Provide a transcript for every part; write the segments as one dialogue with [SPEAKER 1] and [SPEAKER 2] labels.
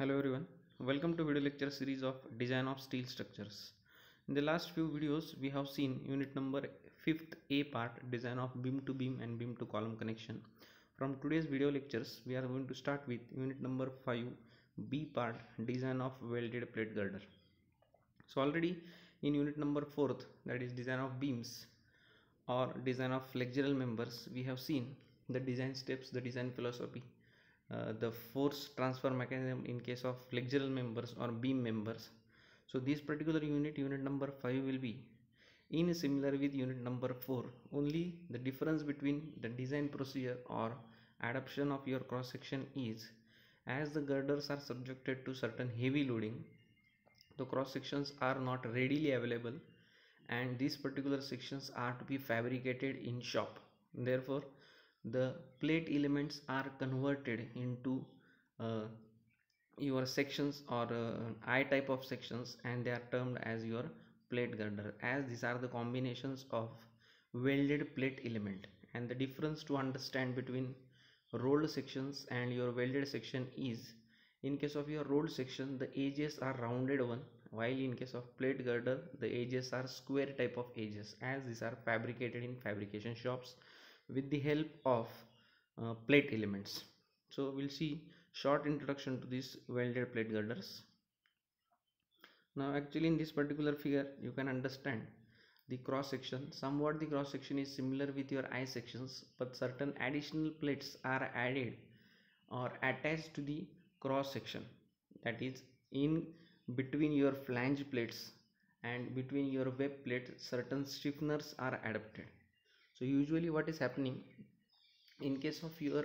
[SPEAKER 1] Hello everyone, welcome to video lecture series of design of steel structures. In the last few videos we have seen unit number 5th A part design of beam to beam and beam to column connection. From today's video lectures we are going to start with unit number 5 B part design of welded plate girder. So already in unit number 4th that is design of beams or design of flexural members we have seen the design steps the design philosophy uh, the force transfer mechanism in case of flexural members or beam members. So this particular unit unit number 5 will be in similar with unit number 4 only the difference between the design procedure or adoption of your cross section is as the girders are subjected to certain heavy loading the cross sections are not readily available and these particular sections are to be fabricated in shop. Therefore the plate elements are converted into uh, your sections or uh, I type of sections and they are termed as your plate girder. As these are the combinations of welded plate element and the difference to understand between rolled sections and your welded section is in case of your rolled section the edges are rounded one while in case of plate girder the edges are square type of edges. As these are fabricated in fabrication shops with the help of uh, plate elements. So we'll see short introduction to these welded plate girders. Now actually in this particular figure you can understand the cross section. Somewhat the cross section is similar with your eye sections but certain additional plates are added or attached to the cross section. That is in between your flange plates and between your web plate certain stiffeners are adapted so usually what is happening in case of your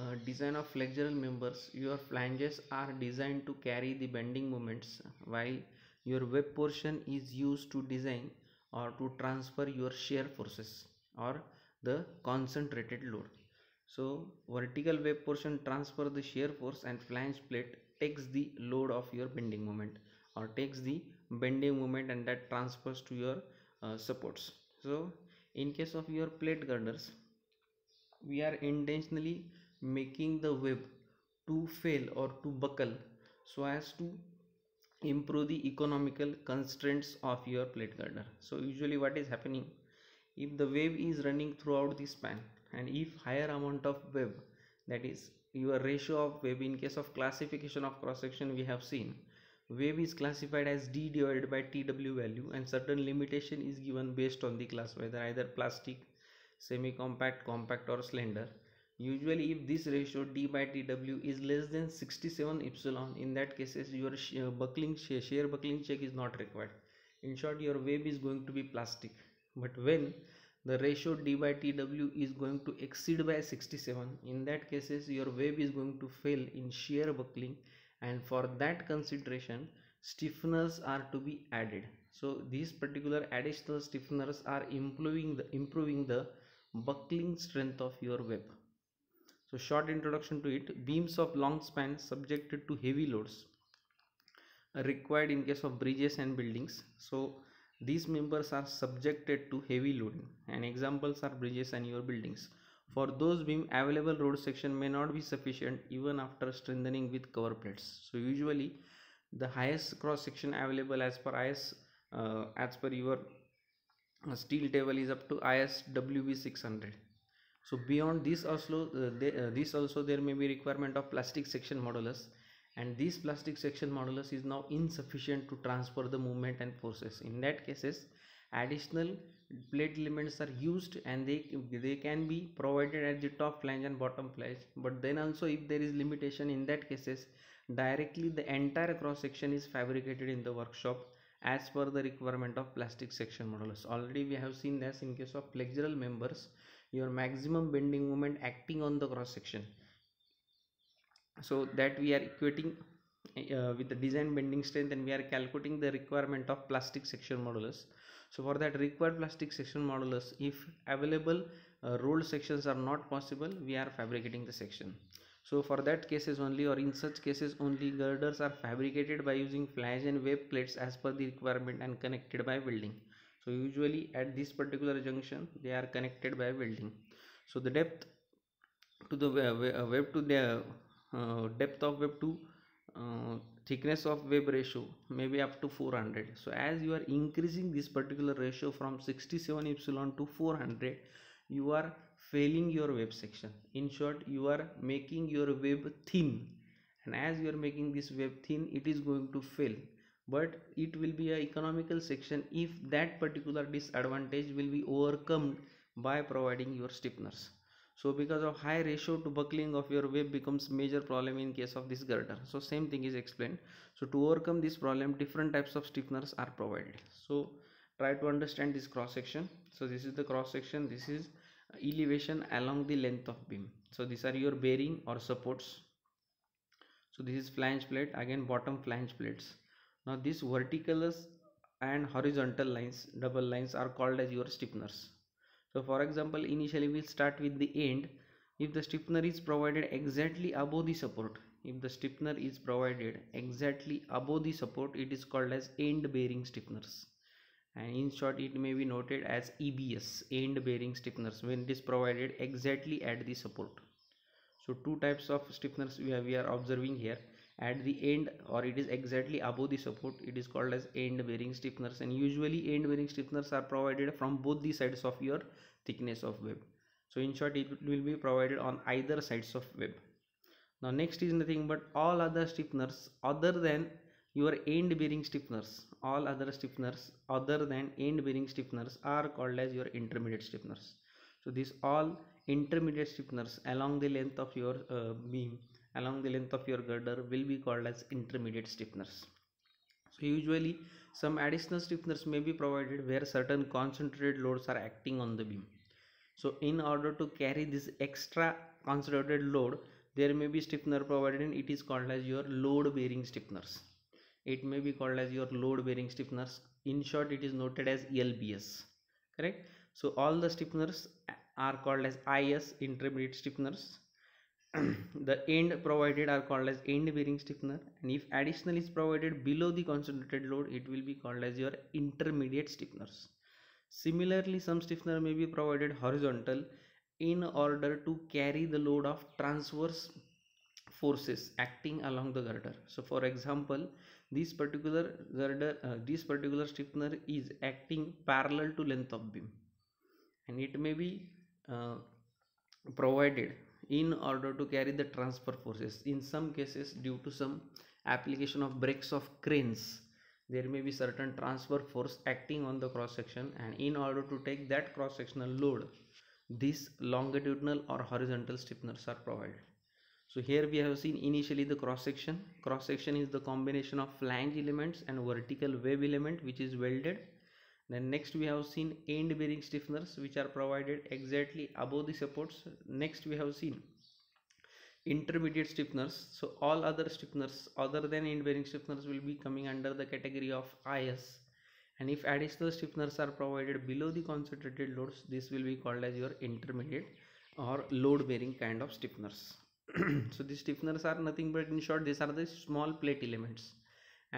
[SPEAKER 1] uh, design of flexural members your flanges are designed to carry the bending moments while your web portion is used to design or to transfer your shear forces or the concentrated load. So vertical web portion transfer the shear force and flange plate takes the load of your bending moment or takes the bending moment and that transfers to your uh, supports. So in case of your plate girders we are intentionally making the web to fail or to buckle so as to improve the economical constraints of your plate girder so usually what is happening if the web is running throughout the span and if higher amount of web that is your ratio of web in case of classification of cross section we have seen web is classified as d divided by tw value and certain limitation is given based on the class whether either plastic semi compact compact or slender. Usually if this ratio d by tw is less than 67 epsilon in that cases your uh, buckling shear buckling check is not required. In short your web is going to be plastic. But when the ratio d by tw is going to exceed by 67 in that cases your web is going to fail in shear buckling and for that consideration stiffeners are to be added. So these particular additional stiffeners are improving the improving the buckling strength of your web. So short introduction to it. Beams of long span subjected to heavy loads required in case of bridges and buildings. So these members are subjected to heavy loading. And examples are bridges and your buildings for those beam available rolled section may not be sufficient even after strengthening with cover plates. So usually the highest cross section available as per is uh, as per your steel table is up to is wb 600 so beyond this also uh, they, uh, this also there may be requirement of plastic section modulus and this plastic section modulus is now insufficient to transfer the moment and forces. In that cases additional plate elements are used and they they can be provided at the top flange and bottom flange. But then also if there is limitation in that cases directly the entire cross section is fabricated in the workshop as per the requirement of plastic section modulus. Already we have seen this in case of flexural members your maximum bending moment acting on the cross section. So that we are equating uh, with the design bending strength and we are calculating the requirement of plastic section modulus so for that required plastic section modulus if available uh, rolled sections are not possible we are fabricating the section. So for that cases only or in such cases only girders are fabricated by using flange and web plates as per the requirement and connected by welding. So usually at this particular junction they are connected by welding. So the depth to the web, web to the uh, depth of web to uh, thickness of web ratio maybe up to 400 so as you are increasing this particular ratio from 67 epsilon to 400 you are failing your web section. In short you are making your web thin. And as you are making this web thin it is going to fail. But it will be a economical section if that particular disadvantage will be overcome by providing your stiffeners so because of high ratio to buckling of your web becomes major problem in case of this girder. So same thing is explained. So to overcome this problem different types of stiffeners are provided. So try to understand this cross section. So this is the cross section. This is elevation along the length of beam. So these are your bearing or supports. So this is flange plate. Again bottom flange plates. Now these vertical and horizontal lines double lines are called as your stiffeners so for example initially we'll start with the end. If the stiffener is provided exactly above the support if the stiffener is provided exactly above the support it is called as end bearing stiffeners. And in short it may be noted as EBS end bearing stiffeners when it is provided exactly at the support. So two types of stiffeners we, we are observing here at the end or it is exactly above the support it is called as end bearing stiffeners. And usually end bearing stiffeners are provided from both the sides of your thickness of web. So in short it will be provided on either sides of web. Now next is nothing but all other stiffeners other than your end bearing stiffeners. All other stiffeners other than end bearing stiffeners are called as your intermediate stiffeners. So these all intermediate stiffeners along the length of your uh, beam along the length of your girder will be called as intermediate stiffeners. So usually some additional stiffeners may be provided where certain concentrated loads are acting on the beam. So in order to carry this extra concentrated load there may be stiffener provided and it is called as your load bearing stiffeners. It may be called as your load bearing stiffeners. In short it is noted as LBS correct? So all the stiffeners are called as IS intermediate stiffeners the end provided are called as end bearing stiffener and if additional is provided below the concentrated load it will be called as your intermediate stiffeners. Similarly some stiffener may be provided horizontal in order to carry the load of transverse forces acting along the girder. So for example this particular girder uh, this particular stiffener is acting parallel to length of beam and it may be uh, provided in order to carry the transverse forces. In some cases due to some application of brakes of cranes there may be certain transverse force acting on the cross section and in order to take that cross sectional load these longitudinal or horizontal stiffeners are provided. So here we have seen initially the cross section. Cross section is the combination of flange elements and vertical web element which is welded then next we have seen end bearing stiffeners which are provided exactly above the supports. Next we have seen intermediate stiffeners. So all other stiffeners other than end bearing stiffeners will be coming under the category of is and if additional stiffeners are provided below the concentrated loads this will be called as your intermediate or load bearing kind of stiffeners. So these stiffeners are nothing but in short these are the small plate elements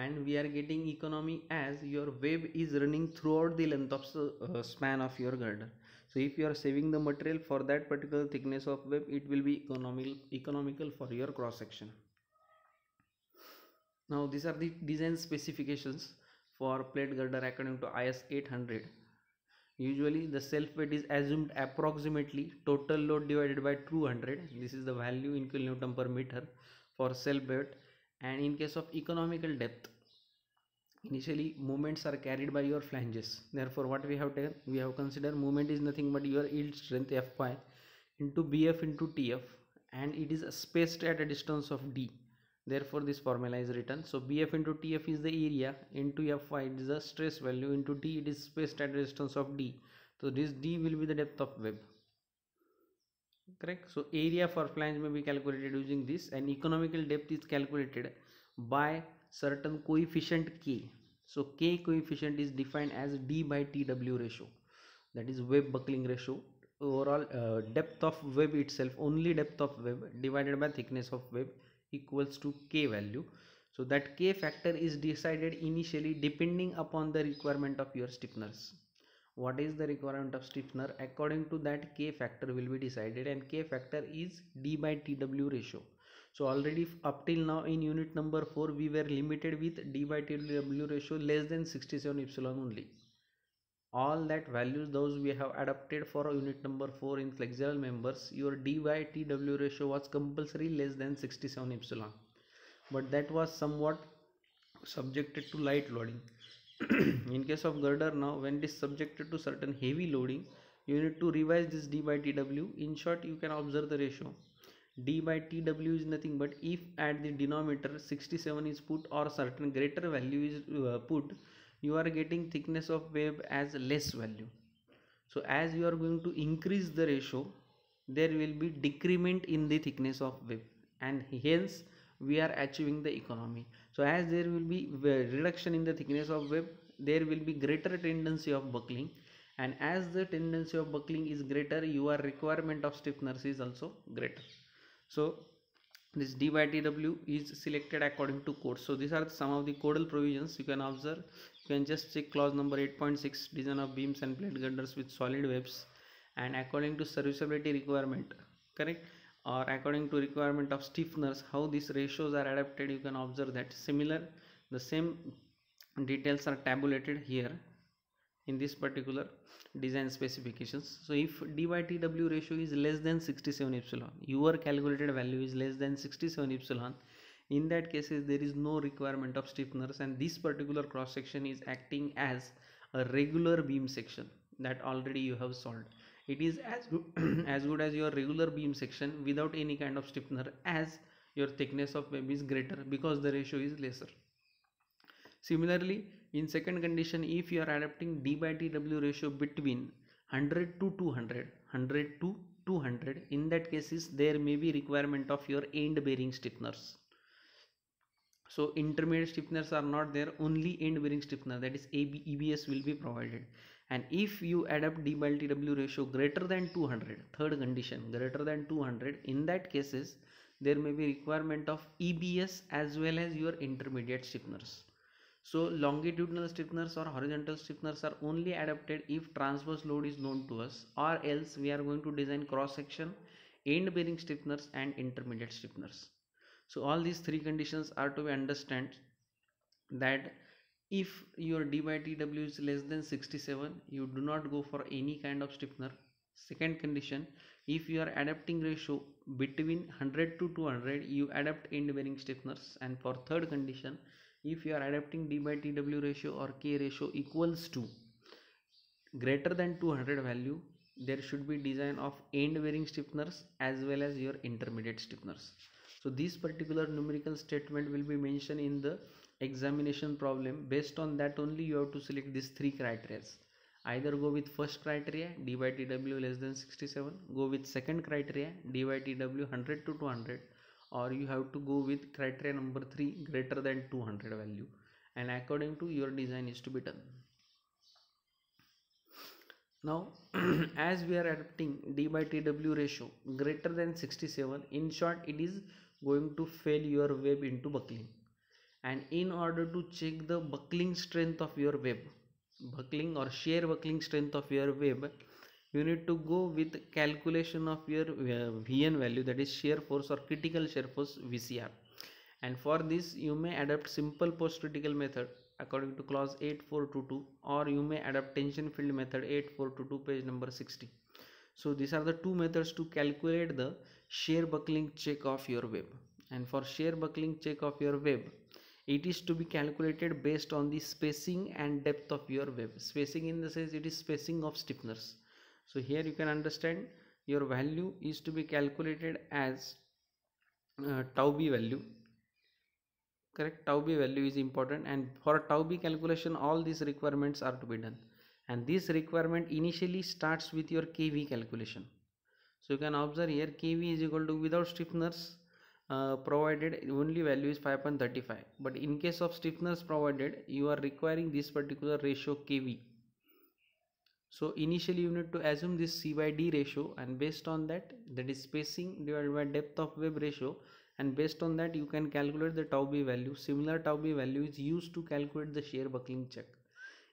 [SPEAKER 1] and we are getting economy as your web is running throughout the length of uh, span of your girder. So if you are saving the material for that particular thickness of web it will be economical economical for your cross section. Now these are the design specifications for plate girder according to is 800 usually the self weight is assumed approximately total load divided by 200 this is the value in kilonewton per meter for self weight and in case of economical depth initially moments are carried by your flanges. Therefore what we have taken we have considered moment is nothing but your yield strength fy into bf into tf and it is spaced at a distance of d. Therefore this formula is written. So bf into tf is the area into fy is the stress value into d it is spaced at a distance of d. So this d will be the depth of web correct. So area for flange may be calculated using this. And economical depth is calculated by certain coefficient k. So k coefficient is defined as d by tw ratio. That is web buckling ratio. Overall uh, depth of web itself only depth of web divided by thickness of web equals to k value. So that k factor is decided initially depending upon the requirement of your stiffeners what is the requirement of stiffener? According to that k factor will be decided and k factor is d by tw ratio. So already up till now in unit number 4 we were limited with d by tw ratio less than 67 epsilon only. All that values those we have adapted for unit number 4 in flexural members your d by tw ratio was compulsory less than 67 epsilon. But that was somewhat subjected to light loading in case of girder now when it is subjected to certain heavy loading you need to revise this d by tw in short you can observe the ratio. D by tw is nothing but if at the denominator 67 is put or certain greater value is uh, put you are getting thickness of web as less value. So as you are going to increase the ratio there will be decrement in the thickness of web and hence we are achieving the economy. So as there will be reduction in the thickness of web there will be greater tendency of buckling. And as the tendency of buckling is greater your requirement of stiffeners is also greater. So this d by tw is selected according to code. So these are some of the codal provisions you can observe. You can just check clause number 8.6 design of beams and plate girders with solid webs and according to serviceability requirement. Correct or according to requirement of stiffeners how these ratios are adapted you can observe that similar the same details are tabulated here in this particular design specifications. So if d by tw ratio is less than 67 epsilon your calculated value is less than 67 epsilon in that cases there is no requirement of stiffeners and this particular cross section is acting as a regular beam section that already you have solved it is as good as good as your regular beam section without any kind of stiffener as your thickness of web is greater because the ratio is lesser. Similarly in second condition if you are adapting d by tw ratio between 100 to 200 100 to 200 in that cases there may be requirement of your end bearing stiffeners. So intermediate stiffeners are not there only end bearing stiffener that is AB, EBS will be provided and if you adapt d by tw ratio greater than 200 third condition greater than 200 in that cases there may be requirement of EBS as well as your intermediate stiffeners so longitudinal stiffeners or horizontal stiffeners are only adapted if transverse load is known to us or else we are going to design cross section, end bearing stiffeners and intermediate stiffeners. So all these three conditions are to be understand that if your d by tw is less than 67 you do not go for any kind of stiffener. Second condition if you are adapting ratio between 100 to 200 you adapt end bearing stiffeners. And for third condition if you are adapting d by tw ratio or k ratio equals to greater than 200 value there should be design of end bearing stiffeners as well as your intermediate stiffeners. So this particular numerical statement will be mentioned in the examination problem. Based on that only you have to select these three criteria either go with first criteria d by tw less than 67 go with second criteria d by tw 100 to 200 or you have to go with criteria number 3 greater than 200 value. And according to your design is to be done. Now as we are adapting d by tw ratio greater than 67 in short it is going to fail your web into buckling and in order to check the buckling strength of your web buckling or shear buckling strength of your web you need to go with calculation of your uh, vn value that is shear force or critical shear force vcr and for this you may adopt simple post critical method according to clause 8422 or you may adopt tension field method 8422 page number 60 so these are the two methods to calculate the shear buckling check of your web. And for shear buckling check of your web it is to be calculated based on the spacing and depth of your web spacing in the sense it is spacing of stiffeners so here you can understand your value is to be calculated as uh, tau b value. Correct? Tau b value is important and for tau b calculation all these requirements are to be done. And this requirement initially starts with your kv calculation. So you can observe here kv is equal to without stiffeners uh, provided only value is 5.35 but in case of stiffeners provided you are requiring this particular ratio kv so initially you need to assume this c by d ratio and based on that that is spacing divided by depth of web ratio and based on that you can calculate the tau b value. Similar tau b value is used to calculate the shear buckling check.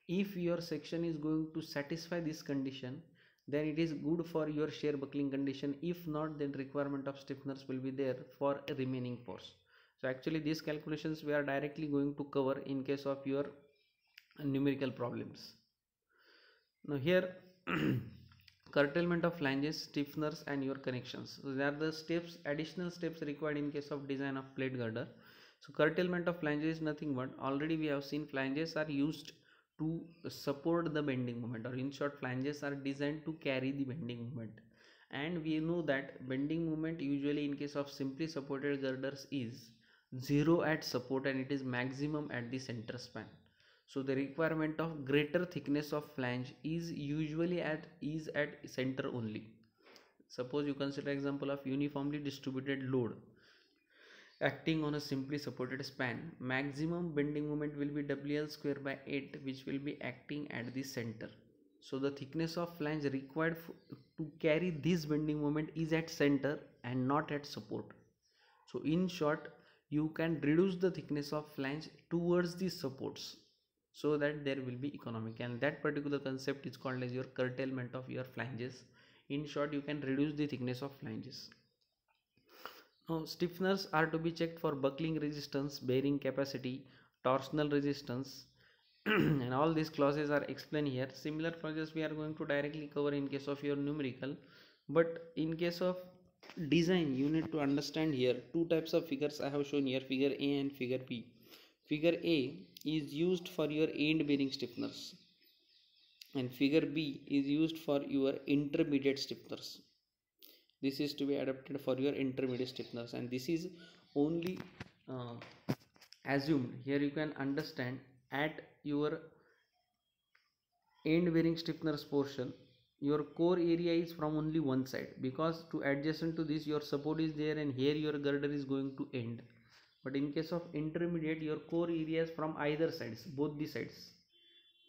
[SPEAKER 1] If your section is going to satisfy this condition then it is good for your shear buckling condition. If not then requirement of stiffeners will be there for remaining pores. So actually these calculations we are directly going to cover in case of your numerical problems. Now here curtailment of flanges stiffeners and your connections. So there are the steps additional steps required in case of design of plate girder. So curtailment of flanges is nothing but already we have seen flanges are used to support the bending moment or in short flanges are designed to carry the bending moment and we know that bending moment usually in case of simply supported girders is zero at support and it is maximum at the center span. So the requirement of greater thickness of flange is usually at is at center only. Suppose you consider example of uniformly distributed load acting on a simply supported span. Maximum bending moment will be wl square by 8 which will be acting at the center. So the thickness of flange required to carry this bending moment is at center and not at support. So in short you can reduce the thickness of flange towards the supports so that there will be economic. And that particular concept is called as your curtailment of your flanges. In short you can reduce the thickness of flanges now, stiffeners are to be checked for buckling resistance, bearing capacity, torsional resistance and all these clauses are explained here. Similar clauses we are going to directly cover in case of your numerical but in case of design you need to understand here two types of figures I have shown here figure A and figure B. Figure A is used for your end bearing stiffeners and figure B is used for your intermediate stiffeners this is to be adapted for your intermediate stiffeners and this is only uh, assumed. Here you can understand at your end bearing stiffeners portion your core area is from only one side. Because to adjacent to this your support is there and here your girder is going to end. But in case of intermediate your core area is from either sides both the sides.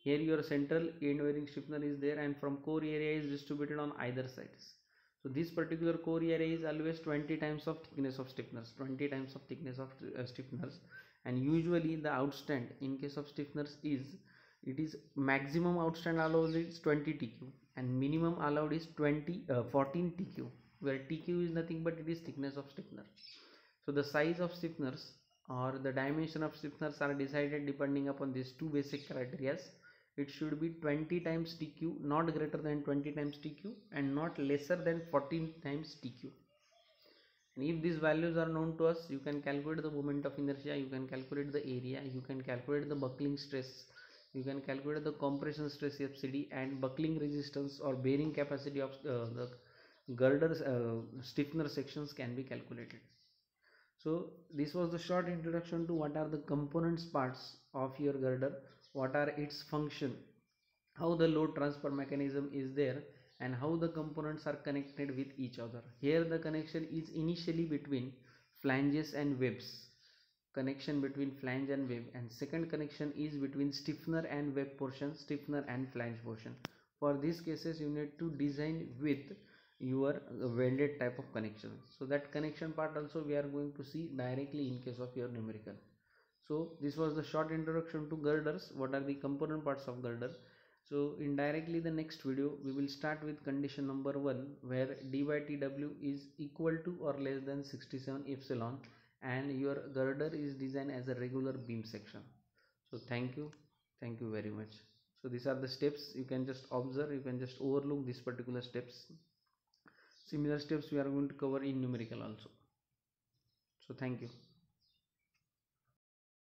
[SPEAKER 1] Here your central end bearing stiffener is there and from core area is distributed on either sides so this particular core area is always 20 times of thickness of stiffeners 20 times of thickness of uh, stiffeners and usually the outstand in case of stiffeners is it is maximum outstand allowed is 20 tq and minimum allowed is 20 uh, 14 tq where tq is nothing but it is thickness of stiffener so the size of stiffeners or the dimension of stiffeners are decided depending upon these two basic criteria it should be 20 times tq not greater than 20 times tq and not lesser than 14 times tq and if these values are known to us you can calculate the moment of inertia you can calculate the area you can calculate the buckling stress you can calculate the compression stress fcd and buckling resistance or bearing capacity of uh, the girder uh, stiffener sections can be calculated. So this was the short introduction to what are the components parts of your girder what are its function how the load transfer mechanism is there and how the components are connected with each other. Here the connection is initially between flanges and webs. Connection between flange and web. And second connection is between stiffener and web portion stiffener and flange portion. For these cases you need to design with your welded type of connection. So that connection part also we are going to see directly in case of your numerical so this was the short introduction to girders. What are the component parts of girder? So indirectly the next video we will start with condition number one where dy tw is equal to or less than 67 epsilon and your girder is designed as a regular beam section. So thank you. Thank you very much. So these are the steps. You can just observe you can just overlook these particular steps. Similar steps we are going to cover in numerical also. So thank you